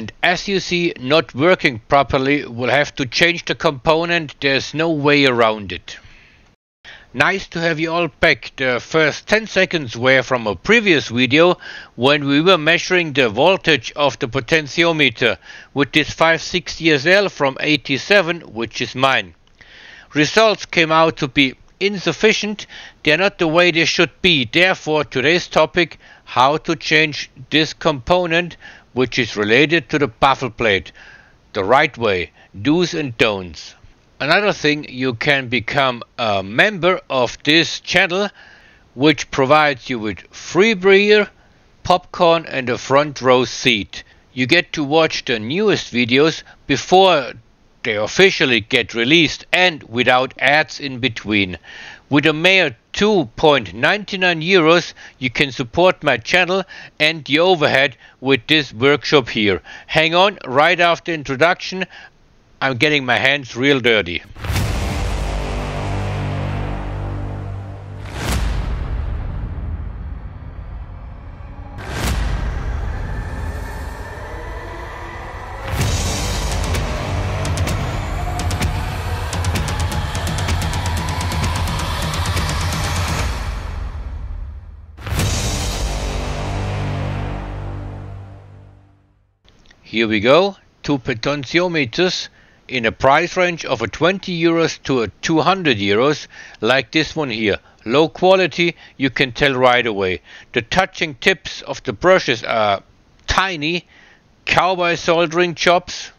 and as you see not working properly we'll have to change the component there's no way around it. Nice to have you all back. The first 10 seconds were from a previous video when we were measuring the voltage of the potentiometer with this 560SL from 87 which is mine. Results came out to be insufficient, they are not the way they should be. Therefore today's topic how to change this component which is related to the baffle plate the right way, do's and don'ts. Another thing, you can become a member of this channel, which provides you with free beer, popcorn, and a front row seat. You get to watch the newest videos before they officially get released and without ads in between. With a mere 2.99 euros you can support my channel and the overhead with this workshop here. Hang on, right after introduction I'm getting my hands real dirty. Here we go, two potentiometers in a price range of a 20 euros to a 200 euros like this one here. Low quality, you can tell right away. The touching tips of the brushes are tiny, cowboy soldering chops.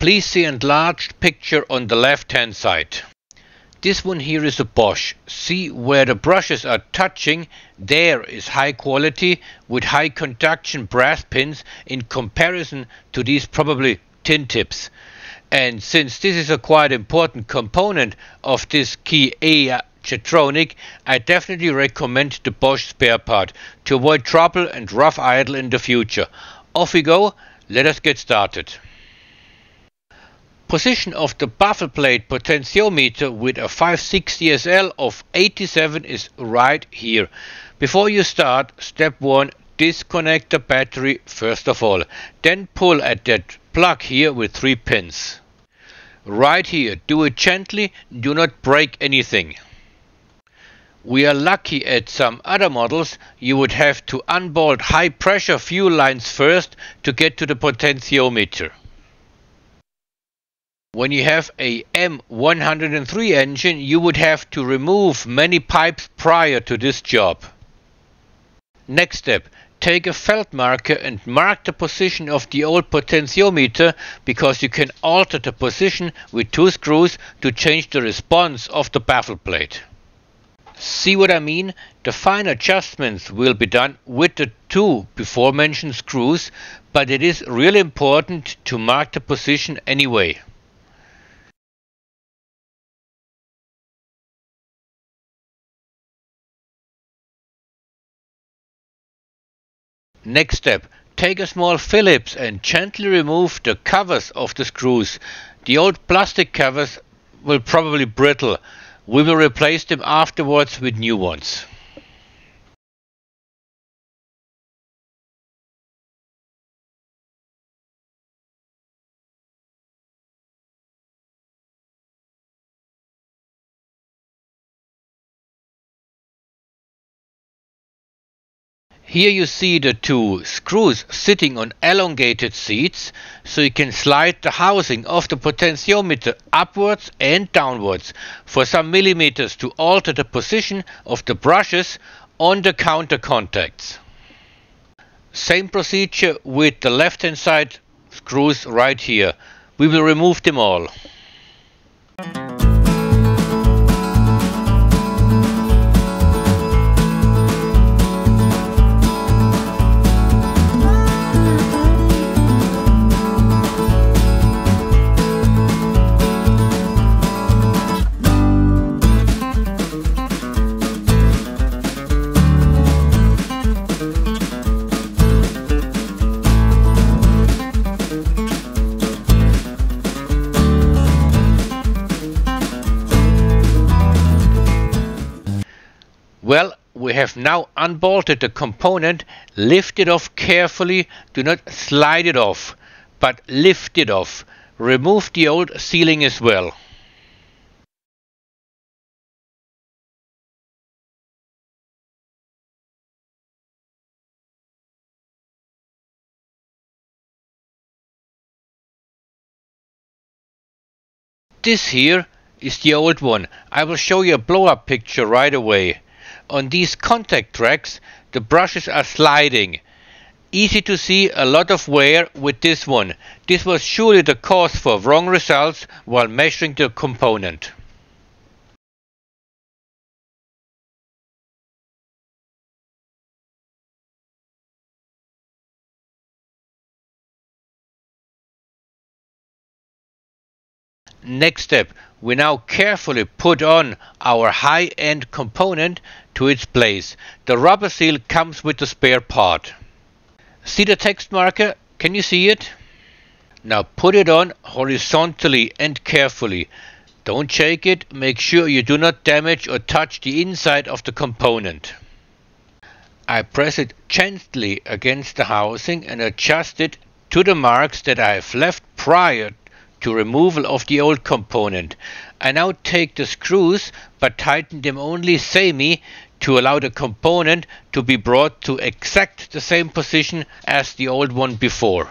Please see enlarged picture on the left hand side. This one here is a Bosch. See where the brushes are touching, there is high quality with high conduction brass pins in comparison to these probably tin tips. And since this is a quite important component of this key A Jetronic, I definitely recommend the Bosch spare part to avoid trouble and rough idle in the future. Off we go, let us get started. Position of the baffle plate potentiometer with a 560SL of 87 is right here. Before you start, step 1, disconnect the battery first of all. Then pull at that plug here with 3 pins. Right here, do it gently, do not break anything. We are lucky at some other models you would have to unbolt high pressure fuel lines first to get to the potentiometer. When you have a M103 engine, you would have to remove many pipes prior to this job. Next step, take a felt marker and mark the position of the old potentiometer because you can alter the position with two screws to change the response of the baffle plate. See what I mean? The fine adjustments will be done with the two before mentioned screws, but it is really important to mark the position anyway. Next step, take a small Phillips and gently remove the covers of the screws. The old plastic covers will probably brittle. We will replace them afterwards with new ones. Here you see the two screws sitting on elongated seats, so you can slide the housing of the potentiometer upwards and downwards for some millimeters to alter the position of the brushes on the counter contacts. Same procedure with the left hand side screws right here. We will remove them all. Well, we have now unbolted the component, lift it off carefully, do not slide it off, but lift it off. Remove the old sealing as well. This here is the old one. I will show you a blow-up picture right away. On these contact tracks, the brushes are sliding. Easy to see a lot of wear with this one. This was surely the cause for wrong results while measuring the component. Next step, we now carefully put on our high-end component to its place. The rubber seal comes with the spare part. See the text marker? Can you see it? Now put it on horizontally and carefully. Don't shake it, make sure you do not damage or touch the inside of the component. I press it gently against the housing and adjust it to the marks that I have left prior to removal of the old component. I now take the screws but tighten them only semi to allow the component to be brought to exact the same position as the old one before.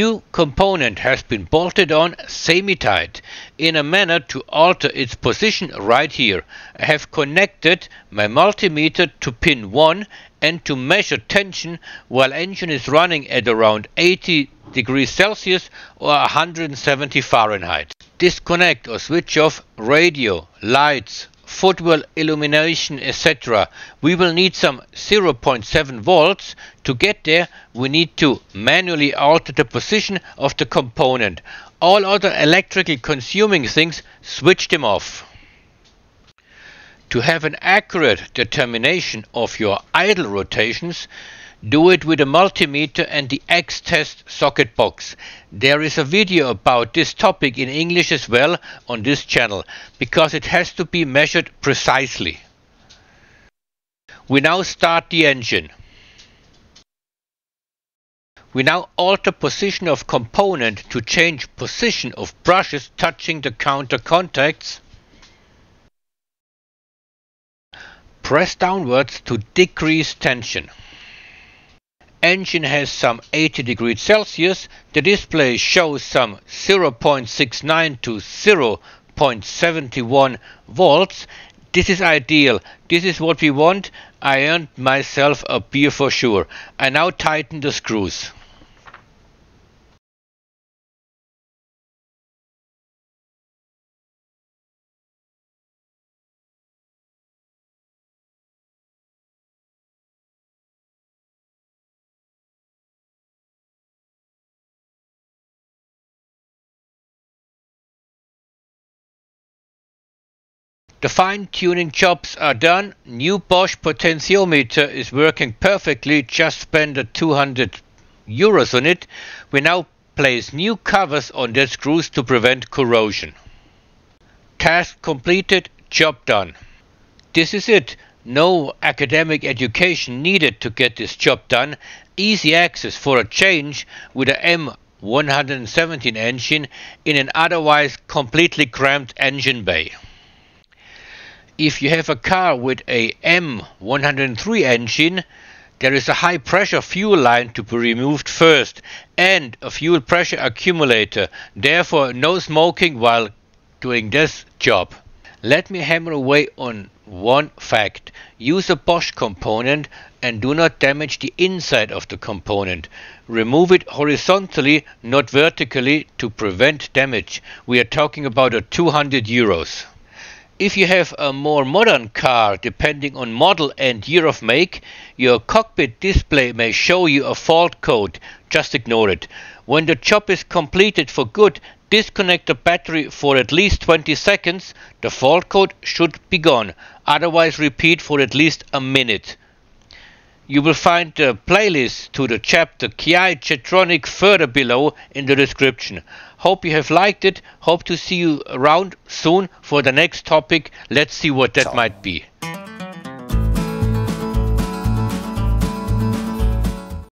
New component has been bolted on semi-tight in a manner to alter its position right here. I have connected my multimeter to pin 1 and to measure tension while engine is running at around 80 degrees Celsius or 170 Fahrenheit. Disconnect or switch off radio, lights, footwell illumination, etc. We will need some 0.7 volts. To get there, we need to manually alter the position of the component. All other electrically consuming things, switch them off. To have an accurate determination of your idle rotations, do it with a multimeter and the X-Test socket box. There is a video about this topic in English as well on this channel, because it has to be measured precisely. We now start the engine. We now alter position of component to change position of brushes touching the counter contacts. Press downwards to decrease tension engine has some 80 degrees Celsius. The display shows some 0.69 to 0.71 volts. This is ideal. This is what we want. I earned myself a beer for sure. I now tighten the screws. The fine-tuning jobs are done. New Bosch potentiometer is working perfectly. Just spent 200 euros on it. We now place new covers on the screws to prevent corrosion. Task completed, job done. This is it. No academic education needed to get this job done. Easy access for a change with a M117 engine in an otherwise completely cramped engine bay. If you have a car with a M103 engine, there is a high pressure fuel line to be removed first and a fuel pressure accumulator, therefore no smoking while doing this job. Let me hammer away on one fact. Use a Bosch component and do not damage the inside of the component. Remove it horizontally, not vertically, to prevent damage. We are talking about a 200 euros. If you have a more modern car, depending on model and year of make, your cockpit display may show you a fault code. Just ignore it. When the job is completed for good, disconnect the battery for at least 20 seconds. The fault code should be gone. Otherwise, repeat for at least a minute. You will find the playlist to the chapter KE-Jetronic further below in the description. Hope you have liked it. Hope to see you around soon for the next topic. Let's see what that might be.